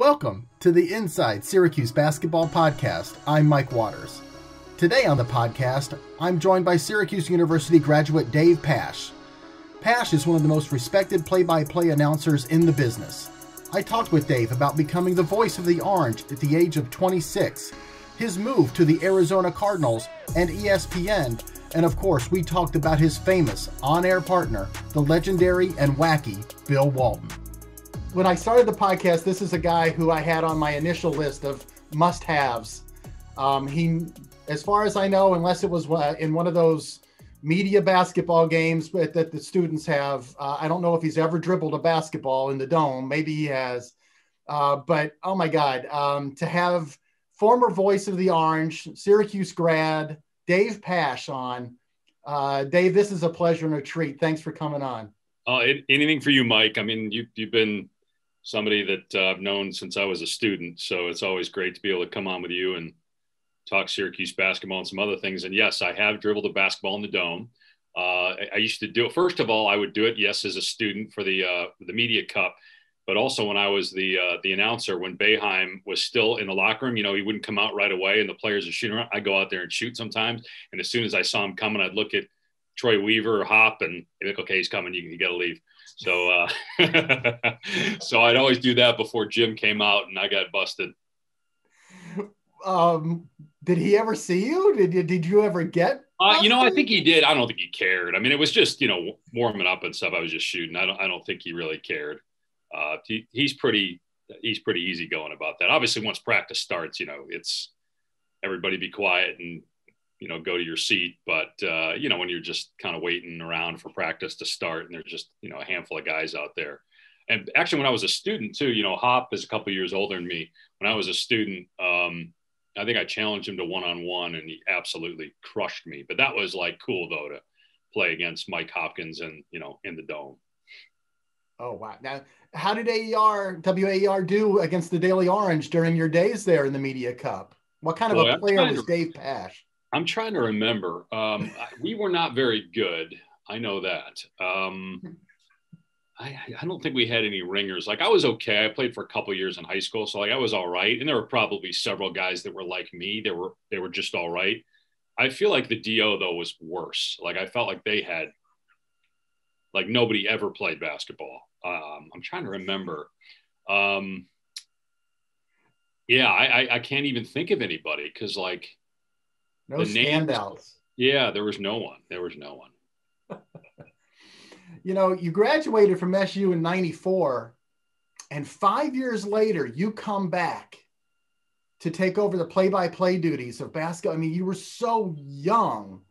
Welcome to the Inside Syracuse Basketball Podcast. I'm Mike Waters. Today on the podcast, I'm joined by Syracuse University graduate Dave Pasch. Pasch is one of the most respected play by play announcers in the business. I talked with Dave about becoming the voice of the Orange at the age of 26, his move to the Arizona Cardinals and ESPN, and of course, we talked about his famous on air partner, the legendary and wacky Bill Walton when I started the podcast, this is a guy who I had on my initial list of must-haves. Um, he, as far as I know, unless it was uh, in one of those media basketball games that, the students have, uh, I don't know if he's ever dribbled a basketball in the dome. Maybe he has, uh, but oh my God, um, to have former voice of the Orange, Syracuse grad, Dave Pasch on. Uh, Dave, this is a pleasure and a treat. Thanks for coming on. Uh, anything for you, Mike. I mean, you, you've been somebody that uh, I've known since I was a student. So it's always great to be able to come on with you and talk Syracuse basketball and some other things. And yes, I have dribbled a basketball in the dome. Uh, I used to do it. First of all, I would do it, yes, as a student for the uh, the media cup, but also when I was the uh, the announcer when Boeheim was still in the locker room. You know, he wouldn't come out right away, and the players are shooting around. I go out there and shoot sometimes, and as soon as I saw him coming, I'd look at Troy Weaver or Hop, and like, okay, he's coming. You, you got to leave. So, uh, so I'd always do that before Jim came out and I got busted. Um, did he ever see you? Did you, did you ever get? Uh, you know, I think he did. I don't think he cared. I mean, it was just, you know, warming up and stuff. I was just shooting. I don't, I don't think he really cared. Uh, he, he's pretty, he's pretty easy going about that. Obviously once practice starts, you know, it's everybody be quiet and you know go to your seat but uh, you know when you're just kind of waiting around for practice to start and there's just you know a handful of guys out there. And actually when i was a student too you know hop is a couple years older than me. When i was a student um, i think i challenged him to one-on-one and he absolutely crushed me but that was like cool though to play against mike hopkins and you know in the dome. Oh wow. Now how did aer waer do against the daily orange during your days there in the media cup? What kind of well, a player was dave pasch I'm trying to remember. Um, we were not very good. I know that. Um, I, I, don't think we had any ringers. Like I was okay. I played for a couple years in high school, so like I was all right. And there were probably several guys that were like me. They were they were just all right. I feel like the Do though was worse. Like I felt like they had like nobody ever played basketball. Um, I'm trying to remember. Um, yeah, I, I, I can't even think of anybody because like no the standouts. Names, yeah, there was no one. There was no one. you know, you graduated from SU in 94, and five years later, you come back to take over the play by play duties of basketball. I mean, you were so young.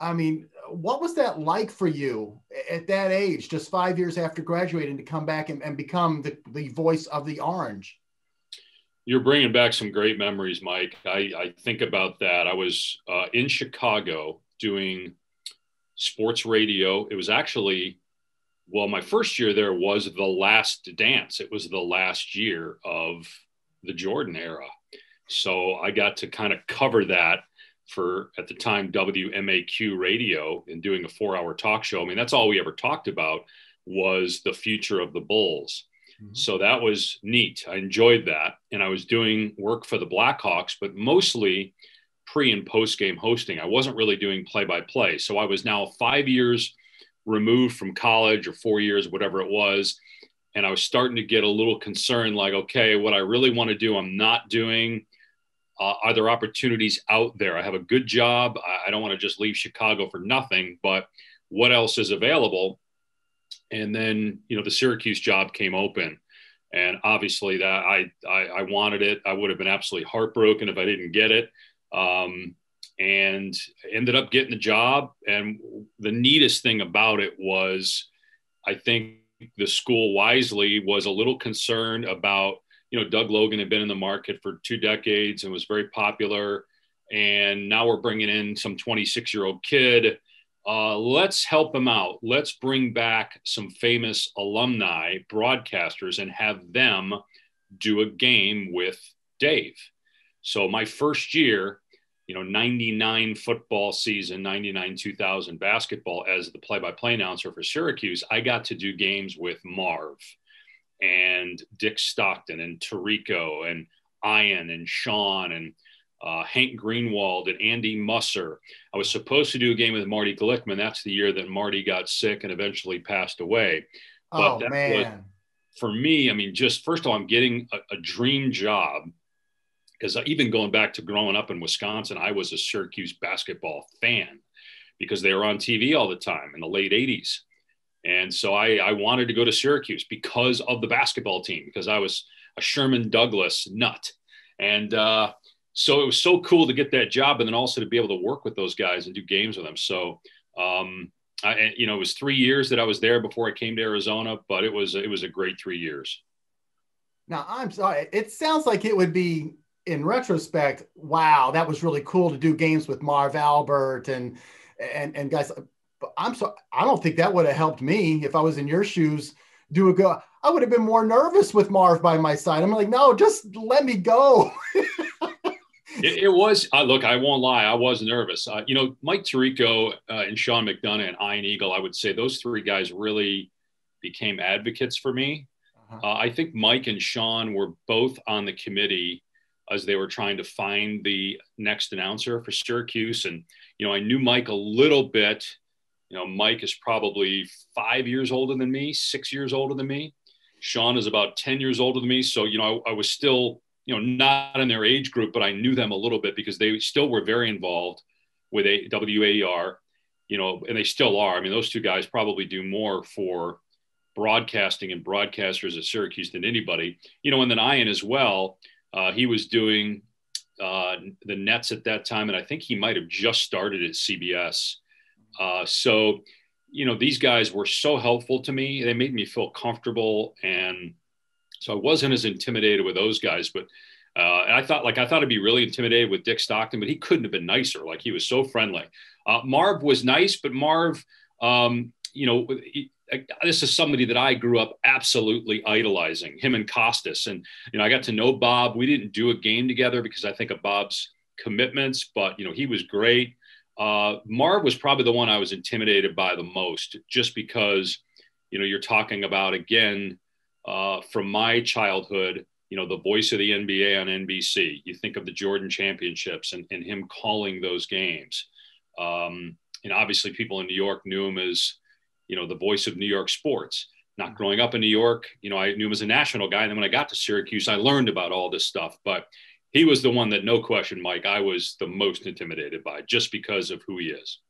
I mean, what was that like for you at that age, just five years after graduating, to come back and, and become the, the voice of the Orange? You're bringing back some great memories, Mike. I, I think about that. I was uh, in Chicago doing sports radio. It was actually, well, my first year there was the last dance. It was the last year of the Jordan era. So I got to kind of cover that for at the time WMAQ radio and doing a four hour talk show. I mean, that's all we ever talked about was the future of the Bulls. Mm-hmm. So that was neat. I enjoyed that. And I was doing work for the Blackhawks, but mostly pre and post game hosting. I wasn't really doing play by play. So I was now five years removed from college or four years, whatever it was. And I was starting to get a little concerned like, okay, what I really want to do, I'm not doing. Uh, are there opportunities out there? I have a good job. I, I don't want to just leave Chicago for nothing, but what else is available? And then you know the Syracuse job came open, and obviously that I I, I wanted it. I would have been absolutely heartbroken if I didn't get it. Um, and ended up getting the job. And the neatest thing about it was, I think the school wisely was a little concerned about you know Doug Logan had been in the market for two decades and was very popular, and now we're bringing in some 26 year old kid uh, let's help them out. Let's bring back some famous alumni broadcasters and have them do a game with Dave. So my first year, you know, 99 football season, 99 2000 basketball as the play by play announcer for Syracuse, I got to do games with Marv and Dick Stockton and Tirico and Ian and Sean and uh, Hank Greenwald and Andy Musser. I was supposed to do a game with Marty Glickman. That's the year that Marty got sick and eventually passed away. But oh, man. Was, for me, I mean, just first of all, I'm getting a, a dream job because even going back to growing up in Wisconsin, I was a Syracuse basketball fan because they were on TV all the time in the late 80s. And so I, I wanted to go to Syracuse because of the basketball team, because I was a Sherman Douglas nut. And uh, so it was so cool to get that job and then also to be able to work with those guys and do games with them. So, um, I, you know, it was three years that I was there before I came to Arizona, but it was, it was a great three years. Now I'm sorry. It sounds like it would be in retrospect, wow, that was really cool to do games with Marv Albert and, and, and guys, I'm so, I don't think that would have helped me if I was in your shoes, do a go. I would have been more nervous with Marv by my side. I'm like, no, just let me go. it, it, was uh, look i won't lie i was nervous. Uh, you know mike tirico uh, and sean mcdonough and ian eagle i would say those three guys really became advocates for me. Uh-huh. Uh, i think mike and sean were both on the committee as they were trying to find the next announcer for syracuse. And you know i knew mike a little bit. You know mike is probably five years older than me six years older than me. Sean is about 10 years older than me. So you know I, I was still you know, not in their age group, but I knew them a little bit because they still were very involved with a WAER, you know, and they still are. I mean, those two guys probably do more for broadcasting and broadcasters at Syracuse than anybody, you know, and then Ian as well. Uh, he was doing uh, the Nets at that time, and I think he might have just started at CBS. Uh, so, you know, these guys were so helpful to me. They made me feel comfortable and so I wasn't as intimidated with those guys, but uh, and I thought like I thought I'd be really intimidated with Dick Stockton, but he couldn't have been nicer. Like he was so friendly. Uh, Marv was nice, but Marv, um, you know, he, this is somebody that I grew up absolutely idolizing him and Costas. And, you know, I got to know Bob. We didn't do a game together because I think of Bob's commitments, but, you know, he was great. Uh, Marv was probably the one I was intimidated by the most just because, you know, you're talking about, again, uh, from my childhood, you know, the voice of the NBA on NBC. You think of the Jordan championships and, and him calling those games. Um, and obviously, people in New York knew him as, you know, the voice of New York sports. Not growing up in New York, you know, I knew him as a national guy. And then when I got to Syracuse, I learned about all this stuff. But he was the one that, no question, Mike, I was the most intimidated by just because of who he is.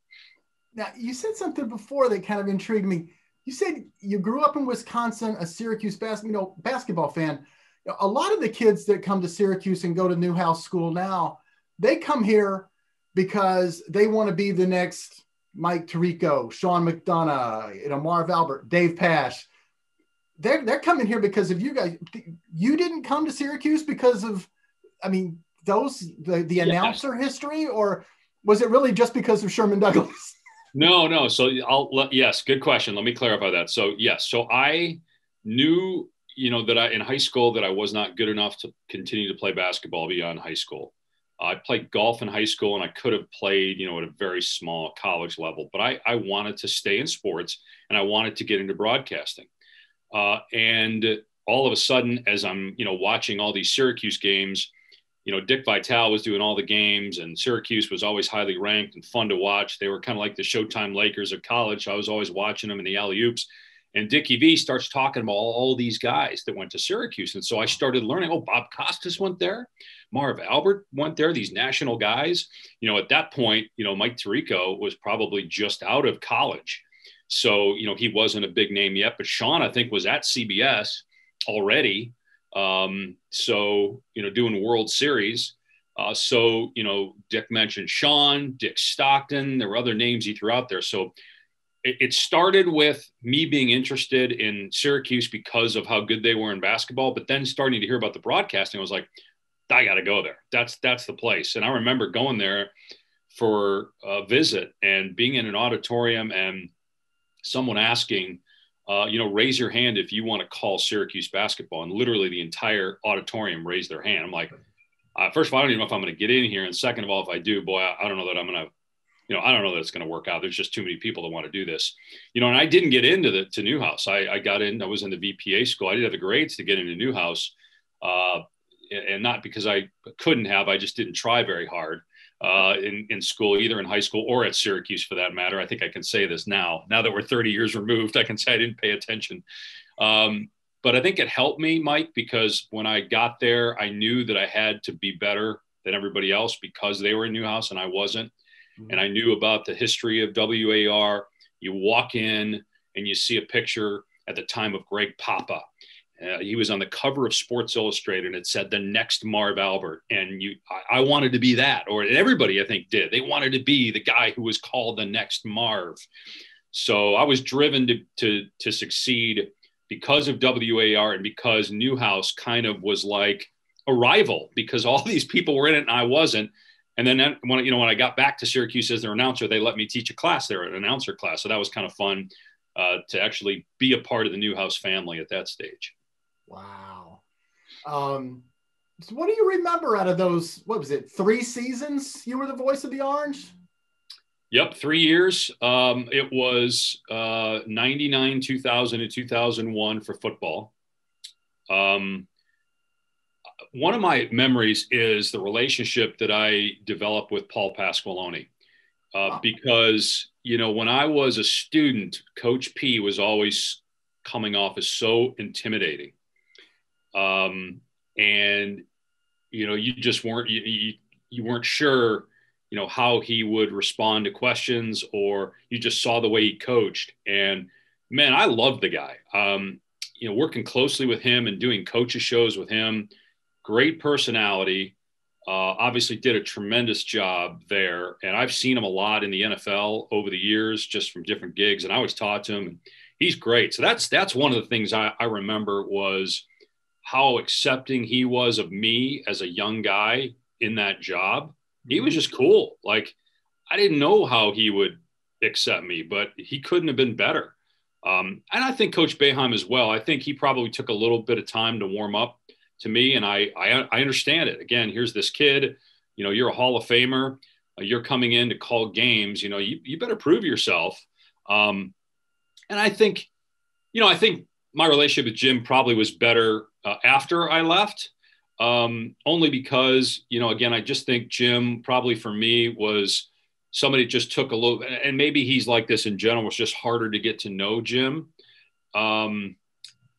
Now, you said something before that kind of intrigued me you said you grew up in Wisconsin, a Syracuse bas- you know, basketball fan. A lot of the kids that come to Syracuse and go to Newhouse School now, they come here because they want to be the next Mike Tirico, Sean McDonough, you know, Marv Albert, Dave Pasch. They're, they're coming here because of you guys. You didn't come to Syracuse because of, I mean, those, the, the announcer yeah. history, or was it really just because of Sherman Douglas? No, no. So I'll let, yes, good question. Let me clarify that. So yes, so I knew, you know, that I in high school that I was not good enough to continue to play basketball beyond high school. I played golf in high school and I could have played, you know, at a very small college level, but I, I wanted to stay in sports and I wanted to get into broadcasting. Uh, and all of a sudden, as I'm, you know, watching all these Syracuse games, you know, Dick Vitale was doing all the games, and Syracuse was always highly ranked and fun to watch. They were kind of like the Showtime Lakers of college. I was always watching them in the alley oops. And Dickie V starts talking about all, all, these guys that went to Syracuse. And so I started learning, oh, Bob Costas went there. Marv Albert went there, these national guys. You know, at that point, you know, Mike Tirico was probably just out of college. So, you know, he wasn't a big name yet, but Sean, I think, was at CBS already. Um, so, you know, doing World Series. Uh, so, you know, Dick mentioned Sean, Dick Stockton. There were other names he threw out there. So it, it started with me being interested in Syracuse because of how good they were in basketball, but then starting to hear about the broadcasting, I was like, I got to go there. That's that's the place. And I remember going there for a visit and being in an auditorium and someone asking, uh, you know, raise your hand if you want to call Syracuse basketball. And literally the entire auditorium raised their hand. I'm like, uh, first of all, I don't even know if I'm going to get in here. And second of all, if I do, boy, I, I don't know that I'm going to you know, I don't know that it's going to work out. There's just too many people that want to do this, you know. And I didn't get into the to Newhouse. I, I got in. I was in the VPA school. I didn't have the grades to get into Newhouse, uh, and not because I couldn't have. I just didn't try very hard uh, in in school, either in high school or at Syracuse for that matter. I think I can say this now. Now that we're 30 years removed, I can say I didn't pay attention. Um, but I think it helped me, Mike, because when I got there, I knew that I had to be better than everybody else because they were in Newhouse and I wasn't mm-hmm. and I knew about the history of WAER. You walk in and you see a picture at the time of Greg Papa. Uh, he was on the cover of Sports Illustrated and it said the next Marv Albert. And you, I, I, wanted to be that, or everybody I think did. They wanted to be the guy who was called the next Marv. So I was driven to, to, to succeed because of WAER and because Newhouse kind of was like a rival because all these people were in it and I wasn't. And then when you know when I got back to Syracuse as their announcer, they let me teach a class there, an announcer class. So that was kind of fun uh, to actually be a part of the Newhouse family at that stage. Wow. Um, so what do you remember out of those? What was it? Three seasons you were the voice of the Orange. Yep, three years. Um, it was uh, 99, 2000, and 2001 for football. Um, one of my memories is the relationship that I developed with Paul Pasqualoni. Uh, because, you know, when I was a student, Coach P was always coming off as so intimidating. Um, and, you know, you just weren't, you, you, you weren't sure, you know, how he would respond to questions or you just saw the way he coached. And man, I loved the guy. Um, you know, working closely with him and doing coaches shows with him, great personality. Uh, obviously, did a tremendous job there. And I've seen him a lot in the NFL over the years, just from different gigs. And I always taught to him. He's great. So that's that's one of the things I, I remember was how accepting he was of me as a young guy in that job. He was just cool. Like I didn't know how he would accept me, but he couldn't have been better. Um, and I think Coach Boeheim as well. I think he probably took a little bit of time to warm up to me, and I, I, I understand it. Again, here's this kid. You know, you're a Hall of Famer. Uh, you're coming in to call games. You know, you, you better prove yourself. Um, and I think, you know, I think my relationship with Jim probably was better uh, after I left. Um, only because, you know, again, I just think Jim probably for me was somebody just took a little, and maybe he's like this in general. It's just harder to get to know Jim. Um,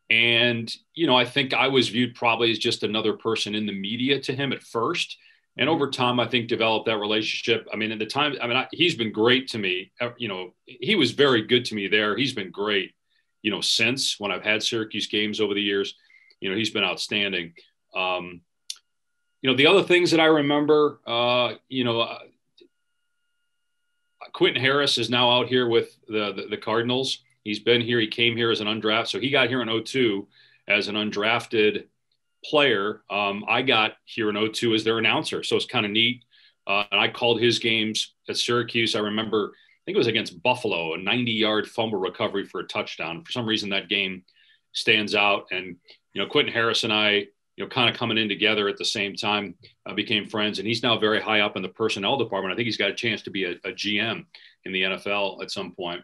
and, you know, I think I was viewed probably as just another person in the media to him at first. And mm-hmm. over time, I think developed that relationship. I mean, at the time, I mean, I, he's been great to me. Uh, you know, he was very good to me there. He's been great, you know, since when I've had Syracuse games over the years. You know, he's been outstanding. Um, you know, the other things that I remember, uh, you know, uh, Quentin Harris is now out here with the, the, the Cardinals. He's been here. He came here as an undrafted. So he got here in 02 as an undrafted player. Um, I got here in 02 as their announcer. So it's kind of neat. Uh, and I called his games at Syracuse. I remember, I think it was against Buffalo, a 90 yard fumble recovery for a touchdown. For some reason, that game stands out. And, you know, Quentin Harris and I, you know, kind of coming in together at the same time, uh, became friends. And he's now very high up in the personnel department. I think he's got a chance to be a, a GM in the NFL at some point.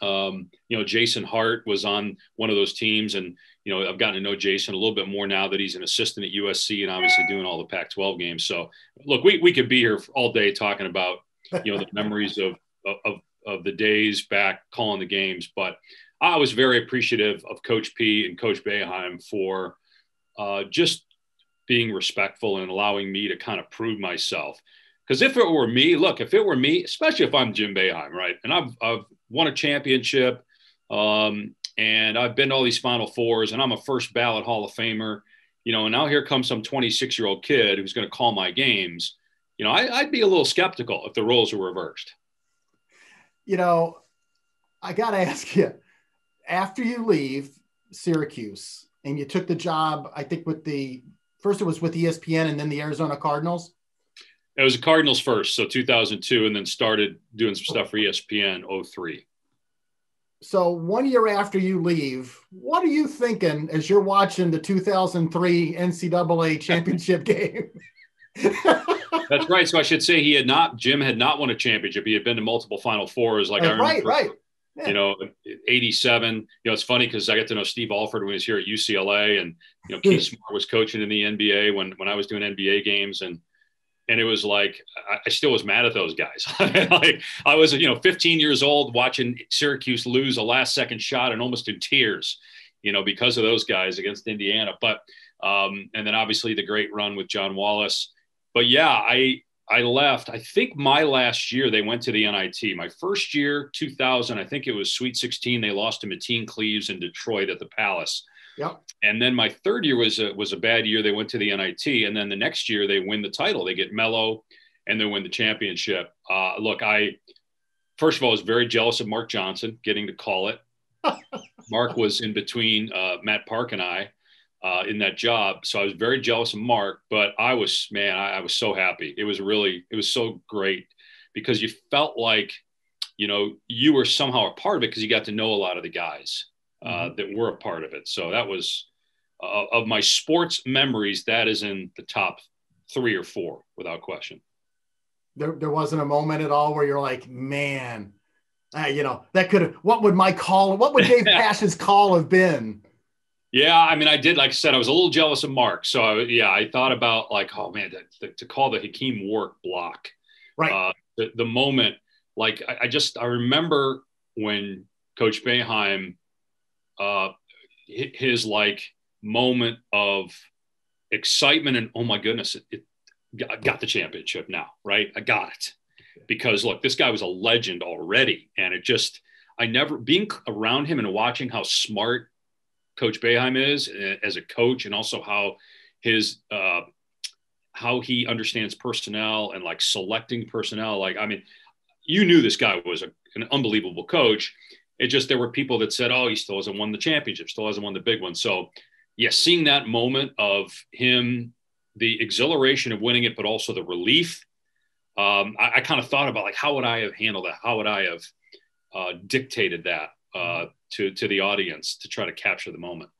Um, you know, Jason Hart was on one of those teams, and you know, I've gotten to know Jason a little bit more now that he's an assistant at USC and obviously doing all the Pac-12 games. So, look, we we could be here all day talking about you know the memories of of of the days back calling the games, but I was very appreciative of Coach P and Coach Boeheim for uh, just being respectful and allowing me to kind of prove myself. Because if it were me, look, if it were me, especially if I'm Jim Boeheim, right, and I've, I've won a championship, um, and I've been to all these Final Fours, and I'm a first ballot Hall of Famer. You know, and now here comes some 26 year old kid who's going to call my games. You know, I, would be a little skeptical if the roles were reversed. You know, I got to ask you after you leave Syracuse and you took the job, I think with the first it was with ESPN and then the Arizona Cardinals. It was the Cardinals first, so 2002, and then started doing some stuff for ESPN 03. So one year after you leave, what are you thinking as you're watching the 2003 NCAA championship game? That's right. So I should say he had not. Jim had not won a championship. He had been to multiple Final Fours. Like I remember, right, right. Yeah. You know, 87. You know, it's funny because I got to know Steve Alford when he was here at UCLA, and you know, Keith Smart was coaching in the NBA when when I was doing NBA games, and and it was like I, I still was mad at those guys. like I was, you know, 15 years old watching Syracuse lose a last second shot and almost in tears, you know, because of those guys against Indiana. But um, and then obviously the great run with John Wallace. But yeah, I I left. I think my last year they went to the NIT. My first year, 2000, I think it was Sweet 16. They lost to Mateen Cleaves in Detroit at the Palace. Yep. And then my third year was a, was a bad year. They went to the NIT, and then the next year they win the title. They get Melo, and they win the championship. Uh, look, I first of all was very jealous of Mark Johnson getting to call it. Mark was in between uh, Matt Park and I uh, in that job. So I was very jealous of Mark, but I was, man, I, I, was so happy. It was really, it was so great because you felt like, you know, you were somehow a part of it because you got to know a lot of the guys uh, mm-hmm. that were a part of it. So that was, uh, of my sports memories, that is in the top three or four without question. There, there wasn't a moment at all where you're like, man, you know, that could have, what would my call, what would Dave Pasch's call have been? Yeah, I mean, I did. Like I said, I was a little jealous of Mark. So I, yeah, I thought about like, oh man, to, to call the Hakim Warrick block, right? Uh, the, the moment, like I, I, just I remember when Coach Boeheim, uh, his like moment of excitement and oh my goodness, it, it got, got the championship now, right? I got it because look, this guy was a legend already, and it just I never being around him and watching how smart Coach Boeheim is as a coach, and also how his uh, how he understands personnel and like selecting personnel. Like, I mean, you knew this guy was a, an unbelievable coach. It just there were people that said, "Oh, he still hasn't won the championship, still hasn't won the big one." So, yeah, seeing that moment of him, the exhilaration of winning it, but also the relief. Um, I, I kind of thought about like, how would I have handled that? How would I have uh, dictated that? Uh, to to the audience to try to capture the moment.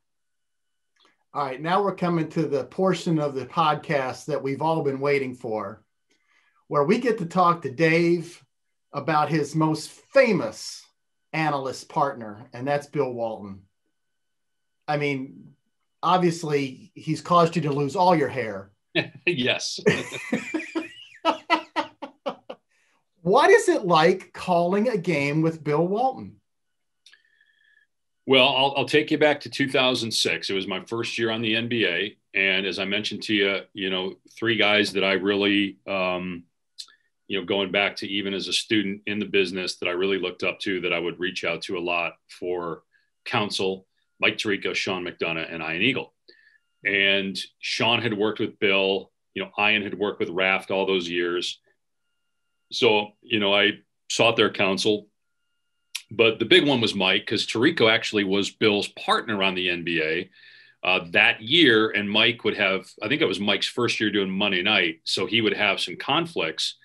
All right, now we're coming to the portion of the podcast that we've all been waiting for, where we get to talk to Dave about his most famous analyst partner, and that's Bill Walton. I mean, obviously, he's caused you to lose all your hair. yes. what is it like calling a game with Bill Walton? Well, I'll, I'll, take you back to 2006. It was my first year on the NBA, and as I mentioned to you, you know, three guys that I really, um, you know, going back to even as a student in the business that I really looked up to, that I would reach out to a lot for counsel: Mike Tirico, Sean McDonough, and Ian Eagle. And Sean had worked with Bill. You know, Ian had worked with Raft all those years. So, you know, I sought their counsel but the big one was Mike because Tirico actually was Bill's partner on the NBA uh, that year. And Mike would have, I think it was Mike's first year doing Monday night. So he would have some conflicts.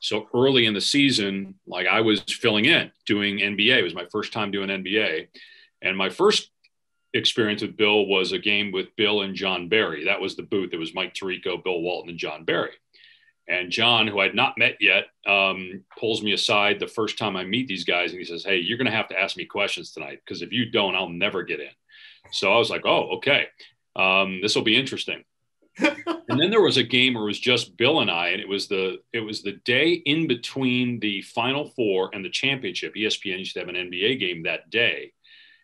So early in the season, like I was filling in doing NBA. It was my first time doing NBA. And my first experience with Bill was a game with Bill and Jon Barry. That was the booth. It was Mike Tirico, Bill Walton, and Jon Barry. And Jon, who I'd not met yet, um, pulls me aside the first time I meet these guys and he says, Hey, you're going to have to ask me questions tonight because if you don't, I'll never get in. So I was like, Oh, okay. Um, this will be interesting. and then there was a game where it was just Bill and I, and it was the it was the day in between the Final Four and the championship. ESPN used to have an NBA game that day,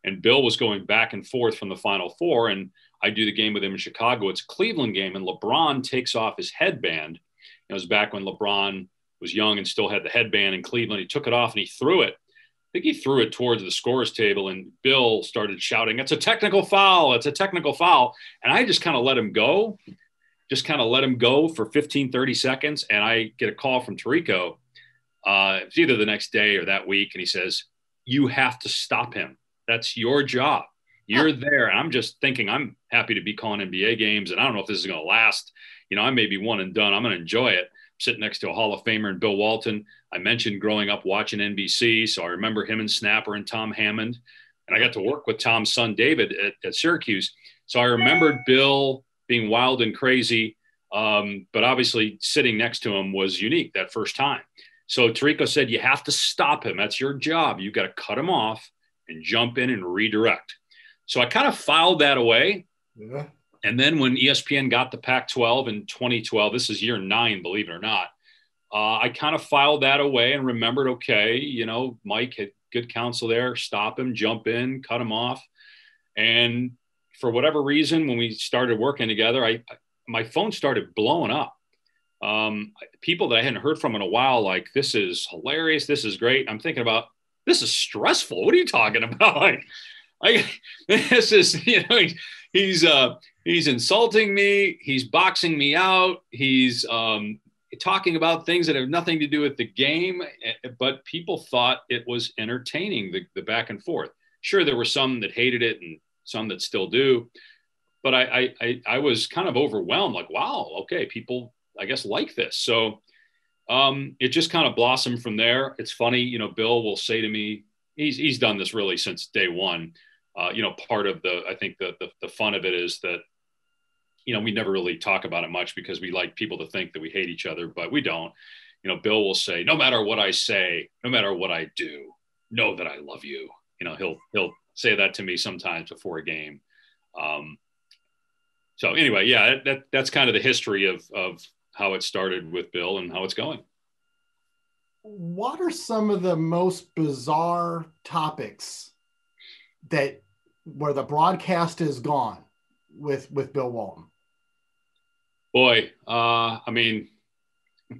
and Bill was going back and forth from the Final Four, and I do the game with him in Chicago. It's a Cleveland game, and LeBron takes off his headband it was back when LeBron was young and still had the headband in Cleveland. He took it off and he threw it. I think he threw it towards the scorer's table, and Bill started shouting, "It's a technical foul! It's a technical foul!" And I just kind of let him go, just kind of let him go for 15, 30 seconds. And I get a call from Tirico. Uh, it's either the next day or that week, and he says, "You have to stop him. That's your job. You're there." And I'm just thinking, I'm happy to be calling NBA games, and I don't know if this is going to last you know, I may be one and done. I'm going to enjoy it. I'm sitting next to a Hall of Famer and Bill Walton. I mentioned growing up watching NBC, so I remember him and Snapper and Tom Hammond, and I got to work with Tom's son David at, at Syracuse. So I remembered Bill being wild and crazy. Um, but obviously, sitting next to him was unique that first time. So Tirico said, You have to stop him. That's your job. You've got to cut him off and jump in and redirect. So I kind of filed that away. Yeah. And then when ESPN got the Pac 12 in 2012, this is year nine, believe it or not, uh, I kind of filed that away and remembered okay, you know, Mike had good counsel there, stop him, jump in, cut him off. And for whatever reason, when we started working together, I, my phone started blowing up. Um, people that I hadn't heard from in a while, like, this is hilarious. This is great. I'm thinking about, this is stressful. What are you talking about? Like, I, this is, you know, he's, uh, he's insulting me. He's boxing me out. He's, um, talking about things that have nothing to do with the game, eh, but people thought it was entertaining, the, the back and forth. Sure, there were some that hated it and some that still do. But I, I, I was kind of overwhelmed, like, wow, okay, people, I guess, like this. So um, it just kind of blossomed from there. It's funny, you know, Bill will say to me, he's, he's done this really since day one. Uh, you know, part of the, I think the, the, the fun of it is that, you know, we never really talk about it much because we like people to think that we hate each other, but we don't. You know, Bill will say, no matter what I say, no matter what I do, know that I love you. You know, he'll, he'll say that to me sometimes before a game. Um, so anyway, yeah, that, that's kind of the history of, of how it started with Bill and how it's going. What are some of the most bizarre topics that where the broadcast is gone with with Bill Walton? Boy, uh, I mean,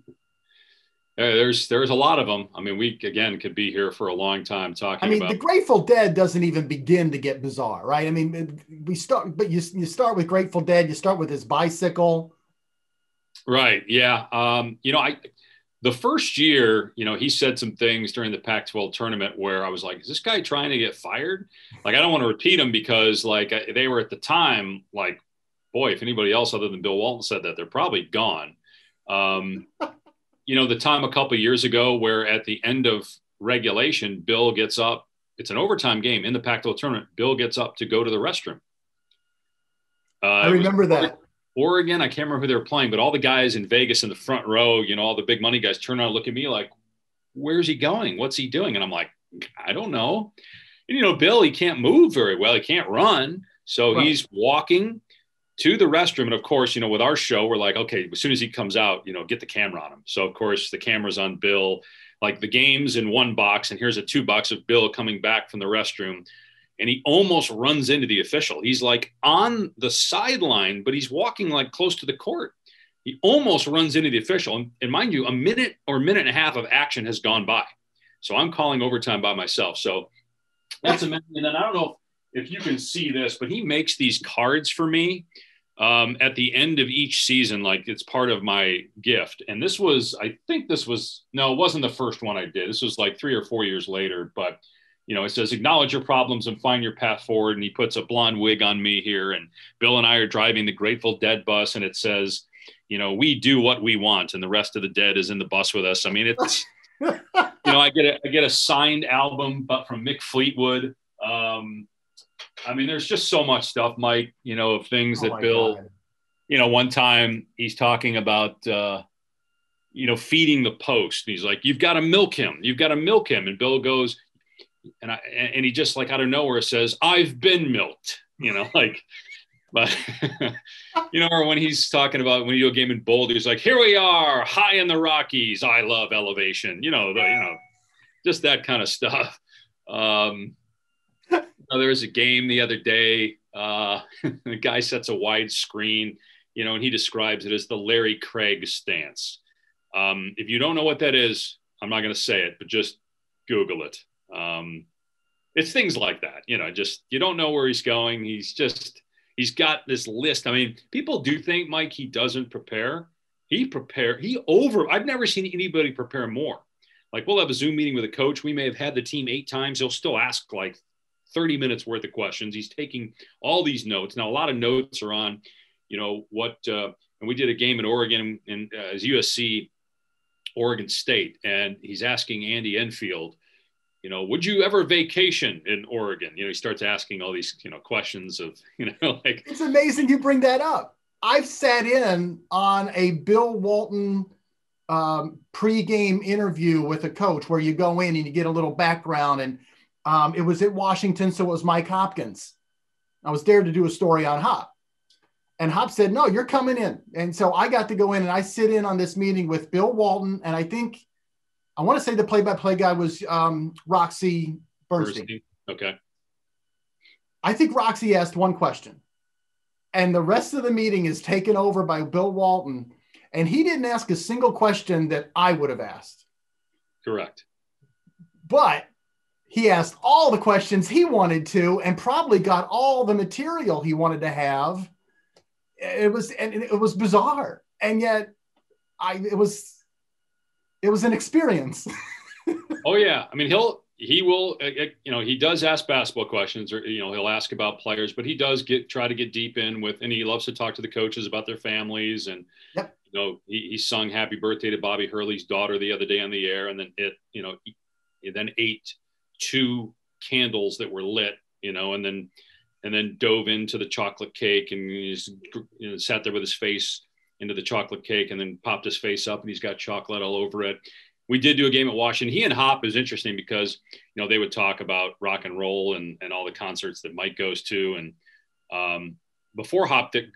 there's there's a lot of them. I mean, we again could be here for a long time talking. I mean, about... the Grateful Dead doesn't even begin to get bizarre, right? I mean, we start, but you you start with Grateful Dead. You start with his bicycle. Right. Yeah. Um, you know, I the first year, you know, he said some things during the Pac-12 tournament where I was like, "Is this guy trying to get fired?" Like, I don't want to repeat them because, like, they were at the time, like, boy, if anybody else other than Bill Walton said that, they're probably gone. Um, you know, the time a couple years ago where at the end of regulation, Bill gets up. It's an overtime game in the Pac-12 tournament. Bill gets up to go to the restroom. Uh, I remember that. Oregon, I can't remember who they were playing, but all the guys in Vegas in the front row, you know, all the big money guys turn around and look at me like, where's he going? What's he doing? And I'm like, I don't know. And, you know, Bill, he can't move very well. He can't run. So right. he's walking to the restroom. And of course, you know, with our show, we're like, okay, as soon as he comes out, you know, get the camera on him. So of course, the camera's on Bill, like the game's in one box, and here's a two box of Bill coming back from the restroom. And he almost runs into the official. He's like on the sideline, but he's walking like close to the court. He almost runs into the official. And, and mind you, a minute or minute and a half of action has gone by. So I'm calling overtime by myself. So that's amazing. And then I don't know if you can see this, but he makes these cards for me um, at the end of each season, like it's part of my gift. And this was, I think this was, no, it wasn't the first one I did. This was like three or four years later. But, you know, it says, acknowledge your problems and find your path forward. And he puts a blonde wig on me here. And Bill and I are driving the Grateful Dead bus. And it says, you know, we do what we want. And the rest of the dead is in the bus with us. I mean, it's, you know, I get a, I get a signed album, but from Mick Fleetwood. Um, I mean, there's just so much stuff, Mike, you know, of things oh that Bill, God. you know, one time he's talking about, uh, you know, feeding the post. He's like, you've got to milk him. You've got to milk him. And Bill goes, and I, and he just like out of nowhere says, I've been milked, you know, like, but you know, or when he's talking about when you do a game in Boulder, he's like, here we are high in the Rockies. I love elevation, you know, the, you know, just that kind of stuff. Um, know, there was a game the other day. Uh, the guy sets a wide screen, you know, and he describes it as the Larry Craig stance. Um, if you don't know what that is, I'm not going to say it, but just Google it. Um, it's things like that, you know. Just you don't know where he's going. He's just he's got this list. I mean, people do think Mike he doesn't prepare. He prepare. He over. I've never seen anybody prepare more. Like we'll have a Zoom meeting with a coach. We may have had the team eight times. He'll still ask like 30 minutes worth of questions. He's taking all these notes. Now, a lot of notes are on, you know, what, uh, and we did a game in Oregon and uh, as USC, Oregon State, and he's asking Andy Enfield, you know, would you ever vacation in Oregon? You know, he starts asking all these, you know, questions of, you know, like. It's amazing you bring that up. I've sat in on a Bill Walton um, pre-game interview with a coach where you go in and you get a little background, and um, it was at Washington, so it was Mike Hopkins. I was there to do a story on Hop. And Hop said, No, you're coming in. And so I got to go in and I sit in on this meeting with Bill Walton. And I think, I want to say the play by play guy was um, Roxy Bernstein. Okay. I think Roxy asked one question. And the rest of the meeting is taken over by Bill Walton. And he didn't ask a single question that I would have asked. Correct. But he asked all the questions he wanted to and probably got all the material he wanted to have. It was and it was bizarre. And yet i it was it was an experience. Oh yeah. I mean he'll he will uh, uh, you know he does ask basketball questions or you know he'll ask about players but he does get try to get deep in with and he loves to talk to the coaches about their families and yep. you know he, he sung happy birthday to bobby hurley's daughter the other day on the air and then it you know he, he then ate two candles that were lit you know and then and then dove into the chocolate cake and he's you know, sat there with his face into the chocolate cake and then popped his face up and he's got chocolate all over it. We did do a game at Washington. He and Hop is interesting because you know they would talk about rock and roll and, and all the concerts that Mike goes to. And um, before Hop that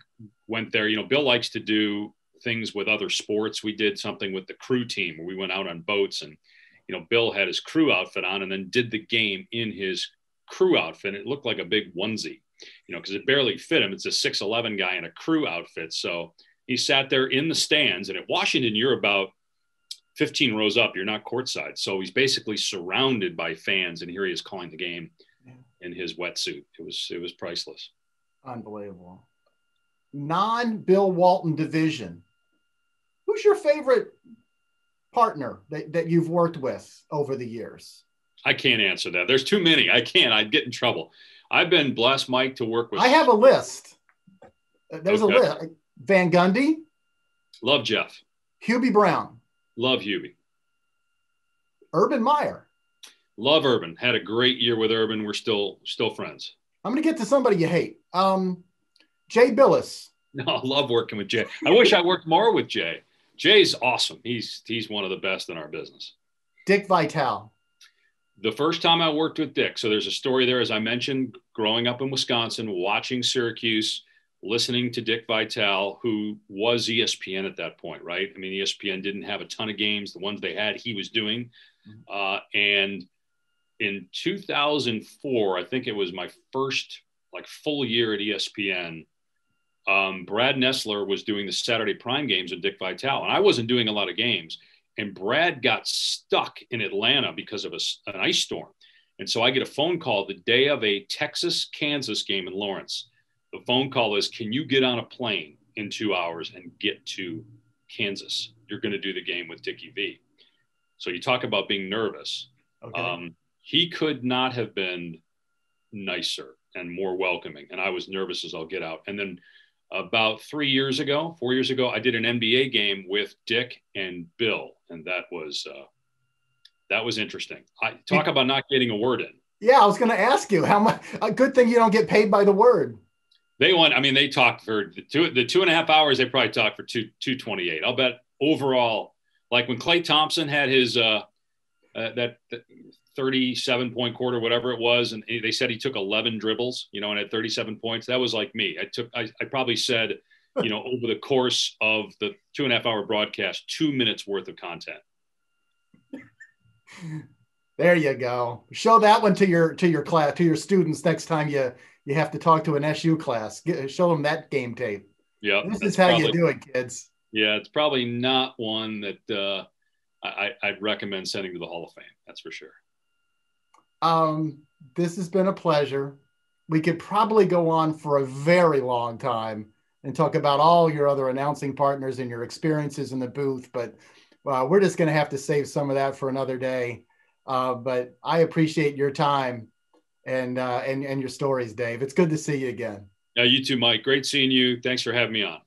went there, you know, Bill likes to do things with other sports. We did something with the crew team where we went out on boats and you know Bill had his crew outfit on and then did the game in his crew outfit. It looked like a big onesie, you know, because it barely fit him. It's a 6'11 guy in a crew outfit. So he sat there in the stands. And at Washington, you're about 15 rows up. You're not courtside. So he's basically surrounded by fans. And here he is calling the game in his wetsuit. It was, it was priceless. Unbelievable. Non Bill Walton division. Who's your favorite partner that, that you've worked with over the years? I can't answer that. There's too many. I can't. I'd get in trouble. I've been blessed, Mike, to work with. I have a list. There's okay. a list. Van Gundy. Love Jeff. Hubie Brown. Love Hubie. Urban Meyer. Love Urban. Had a great year with Urban. We're still still friends. I'm gonna get to somebody you hate. Um, Jay Bilas. No, I love working with Jay. I wish I worked more with Jay. Jay's awesome. He's he's one of the best in our business. Dick Vitale the first time I worked with Dick, so there's a story there, as I mentioned, growing up in Wisconsin, watching Syracuse, listening to Dick Vitale, who was ESPN at that point, right? I mean, ESPN didn't have a ton of games. The ones they had, he was doing. Mm-hmm. Uh, and in 2004, I think it was my first like full year at ESPN. Um, Brad Nessler was doing the Saturday prime games with Dick Vitale, and I wasn't doing a lot of games and Brad got stuck in Atlanta because of a, an ice storm. And so I get a phone call the day of a Texas Kansas game in Lawrence. The phone call is, Can you get on a plane in two hours and get to Kansas? You're going to do the game with Dickie V. So you talk about being nervous. Okay. Um, he could not have been nicer and more welcoming. And I was nervous as I'll get out. And then about three years ago, four years ago, I did an NBA game with Dick and Bill, and that was uh, that was interesting. I talk about not getting a word in. Yeah, I was going to ask you how much. A good thing you don't get paid by the word. They won. I mean, they talked for the two the two and a half hours. They probably talked for two two twenty eight. I'll bet overall, like when Klay Thompson had his uh, uh that, that 37 point quarter, whatever it was. And they said he took 11 dribbles, you know, and had 37 points. That was like me. I took, I, I probably said, you know, over the course of the two and a half hour broadcast, two minutes worth of content. There you go. Show that one to your to your class to your students next time you you have to talk to an SU class. Get, show them that game tape. Yeah, this is how probably, you do it, kids. Yeah, it's probably not one that uh, I, I'd recommend sending to the Hall of Fame. That's for sure. Um, this has been a pleasure. We could probably go on for a very long time and talk about all your other announcing partners and your experiences in the booth, but uh, we're just going to have to save some of that for another day. Uh, but I appreciate your time and, uh, and and your stories, Dave. It's good to see you again. Yeah, you too, Mike. Great seeing you. Thanks for having me on.